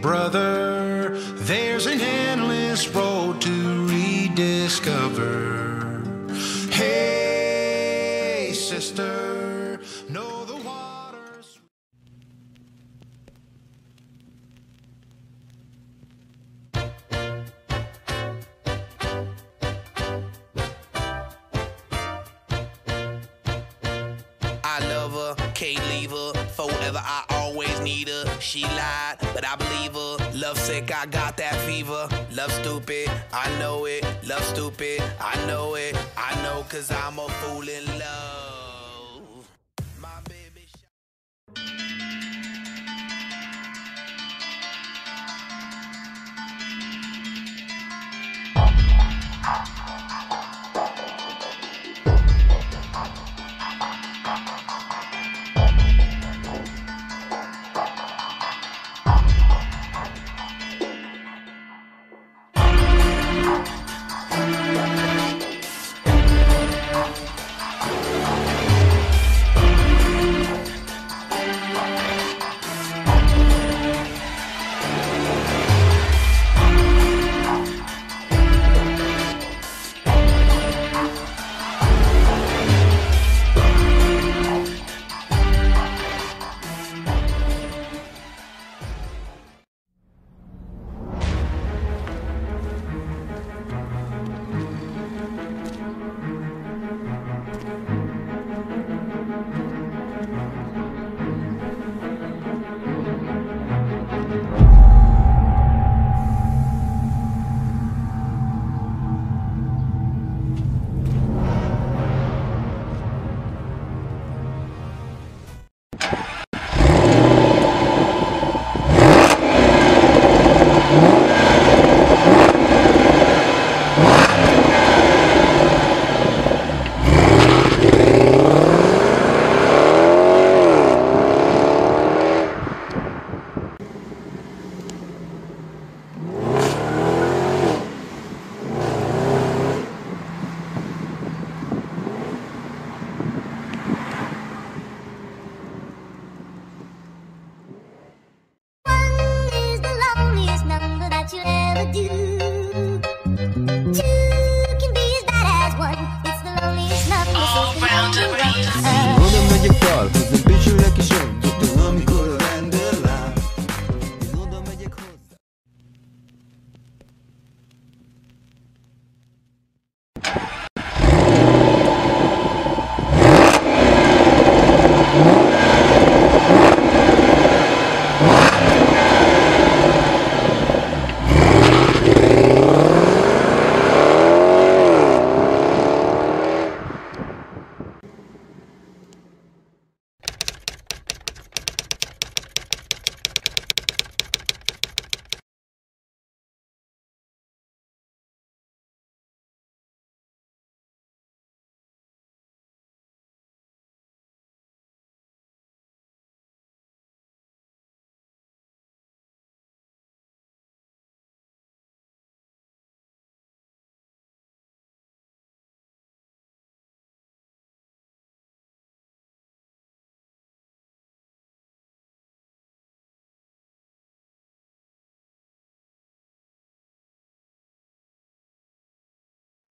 brother. There's an endless road to rediscover. Hey, sister, know the water's. I love her, can't leave her. Forever, I her. She lied, but I believe her. Love sick, I got that fever. Love stupid, I know it. Love stupid, I know it. I know, cause I'm a fool in love. Música